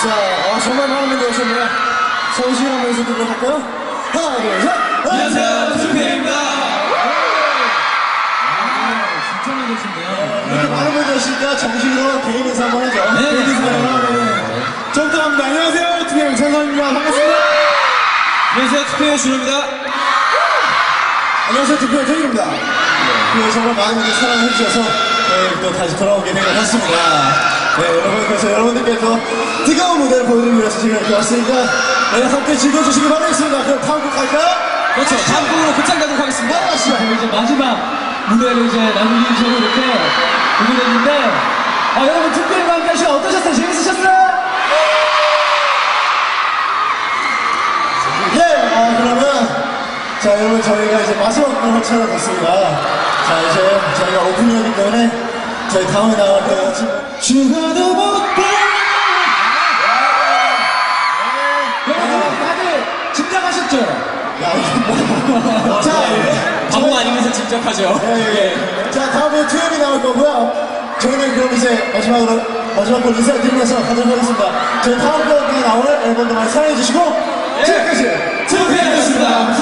정말 많은 분들 오셨네요. 정신 한번 해서 들고 갈까요? 하나, 둘, 셋! 안녕하세요. 진짜 많이 계신데요. 이렇게 많은 분들 오시니까 정식으로 개인 인사 한번 하죠. 네. 개인 인사 한번 하고. 저부터 합니다. 안녕하세요. 투표형 최선입니다. 반갑습니다. 안녕하세요, 투표의 준호입니다. 안녕하세요. 투표형 태입니다. 네, 정말 많은 분들 사랑해주셔서 네, 또 다시 돌아오게 된 것 같습니다. 네, 여러분, 그래서 여러분들께 또 뜨거운 무대를 보여드리기 위해서 지금 이렇게 왔으니까 네, 함께 즐겨주시기 바라겠습니다. 그럼 다음 곡 갈까요? 그렇죠. 다음 곡으로 급장 가도록 하겠습니다. 가시죠. 그럼 이제 마지막 무대를 이제 남기셔서 이렇게 보게 됐는데, 아, 여러분 특별히 함께 하시고 어떠셨어요? 재밌으셨어요? 예, 아, 그러면, 자, 여러분, 저희가 이제 마지막 곡을 찾아갔습니다. 자, 이제 저희가 오픈이었기 때문에, 저희 다음에 나갈 때, 죽어도 못 봐! 여러분 다들 짐작하셨죠? 야, 이거 뭐야. 자, 바보 아니면서 짐작하죠. 예, 예. 자, 다음에 투앱이 나올 거고요. 저희는 그럼 이제 마지막으로, 마지막 곡 인사를 드리면서 가도록 하겠습니다. 저희 다음 곡에 나올 앨범도 많이 사랑해 주시고, 지금까지 투표였습니다. 감사합니다.